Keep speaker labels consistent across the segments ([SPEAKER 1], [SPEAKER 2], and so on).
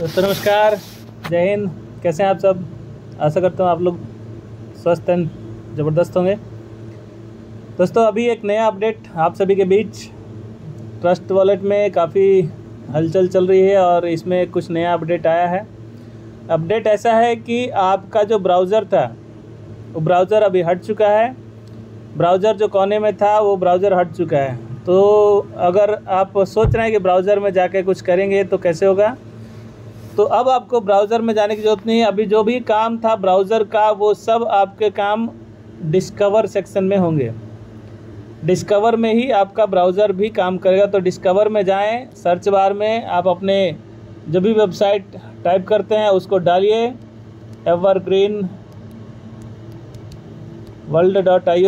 [SPEAKER 1] दोस्तों, नमस्कार। जय हिंद। कैसे हैं आप सब? आशा करता हूँ आप लोग स्वस्थ एंड ज़बरदस्त होंगे। दोस्तों, अभी एक नया अपडेट आप सभी के बीच। ट्रस्ट वॉलेट में काफ़ी हलचल चल रही है और इसमें कुछ नया अपडेट आया है। अपडेट ऐसा है कि आपका जो ब्राउज़र था, वो ब्राउज़र अभी हट चुका है। ब्राउज़र जो कोने में था, वो ब्राउज़र हट चुका है। तो अगर आप सोच रहे हैं कि ब्राउज़र में जाके कुछ करेंगे तो कैसे होगा? तो अब आपको ब्राउज़र में जाने की ज़रूरत नहीं है। अभी जो भी काम था ब्राउज़र का, वो सब आपके काम डिस्कवर सेक्शन में होंगे। डिस्कवर में ही आपका ब्राउज़र भी काम करेगा। तो डिस्कवर में जाएँ सर्च बार में आप अपने जो भी वेबसाइट टाइप करते हैं, उसको डालिए। एवरग्रीन वर्ल्ड डॉट आई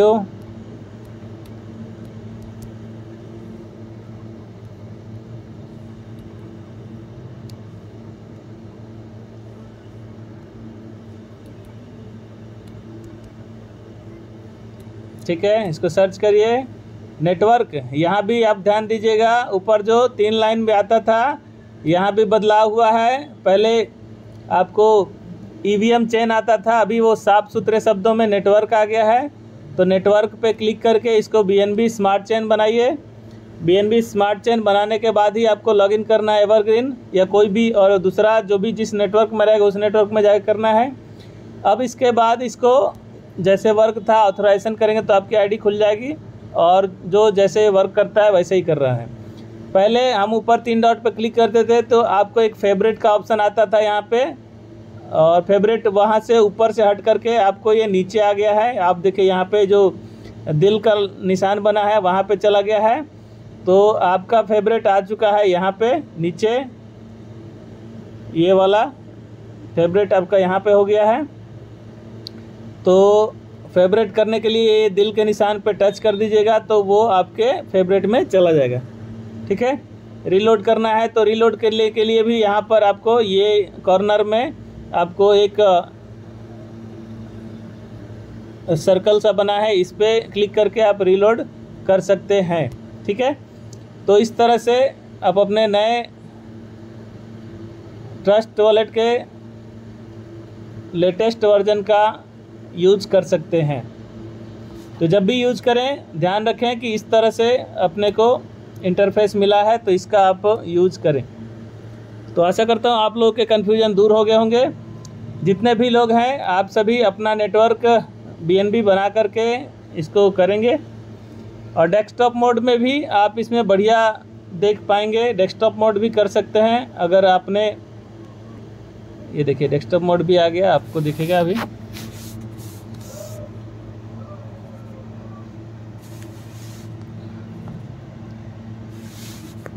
[SPEAKER 1] ठीक है, इसको सर्च करिए। नेटवर्क यहाँ भी आप ध्यान दीजिएगा, ऊपर जो तीन लाइन में आता था, यहाँ भी बदलाव हुआ है। पहले आपको ईवीएम चेन आता था, अभी वो साफ़ सुथरे शब्दों में नेटवर्क आ गया है। तो नेटवर्क पे क्लिक करके इसको बीएनबी स्मार्ट चेन बनाइए। बीएनबी स्मार्ट चेन बनाने के बाद ही आपको लॉगिन करना है एवरग्रीन या कोई भी और दूसरा जो भी जिस नेटवर्क में रहेगा, उस नेटवर्क में जाकर करना है। अब इसके बाद इसको जैसे वर्क था ऑथोराइजेशन करेंगे तो आपकी आईडी खुल जाएगी और जो जैसे वर्क करता है वैसे ही कर रहा है। पहले हम ऊपर तीन डॉट पर क्लिक करते थे तो आपको एक फेवरेट का ऑप्शन आता था यहाँ पे और फेवरेट वहाँ से ऊपर से हट करके आपको ये नीचे आ गया है। आप देखिए यहाँ पे जो दिल का निशान बना है, वहाँ पे चला गया है। तो आपका फेवरेट आ चुका है यहाँ पे नीचे। ये वाला फेवरेट आपका यहाँ पे हो गया है। तो फेवरेट करने के लिए दिल के निशान पर टच कर दीजिएगा तो वो आपके फेवरेट में चला जाएगा। ठीक है? रीलोड करना है तो रीलोड के लिए के लिए भी यहाँ पर आपको ये कॉर्नर में आपको एक सर्कल सा बना है। इस पर क्लिक करके आप रीलोड कर सकते हैं। ठीक है? तो इस तरह से आप अपने नए ट्रस्ट वॉलेट के लेटेस्ट वर्जन का यूज़ कर सकते हैं। तो जब भी यूज़ करें, ध्यान रखें कि इस तरह से अपने को इंटरफेस मिला है तो इसका आप यूज़ करें। तो आशा करता हूँ आप लोगों के कन्फ्यूज़न दूर हो गए होंगे। जितने भी लोग हैं, आप सभी अपना नेटवर्क बीएनबी बना करके इसको करेंगे। और डेस्कटॉप मोड में भी आप इसमें बढ़िया देख पाएँगे। डेस्कटॉप मोड भी कर सकते हैं। अगर आपने, ये देखिए डेस्कटॉप मोड भी आ गया, आपको दिखेगा अभी।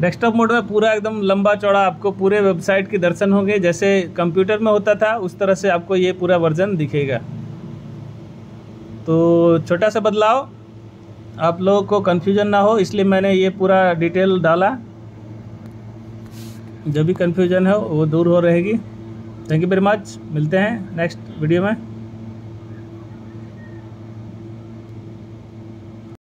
[SPEAKER 1] डेस्कटॉप मोड में पूरा एकदम लंबा चौड़ा आपको पूरे वेबसाइट के दर्शन होंगे। जैसे कंप्यूटर में होता था, उस तरह से आपको ये पूरा वर्जन दिखेगा। तो छोटा सा बदलाव, आप लोगों को कन्फ्यूज़न ना हो, इसलिए मैंने ये पूरा डिटेल डाला। जो भी कन्फ्यूज़न है, वो दूर हो रहेगी। थैंक यू वेरी मच मिलते हैं नेक्स्ट वीडियो में।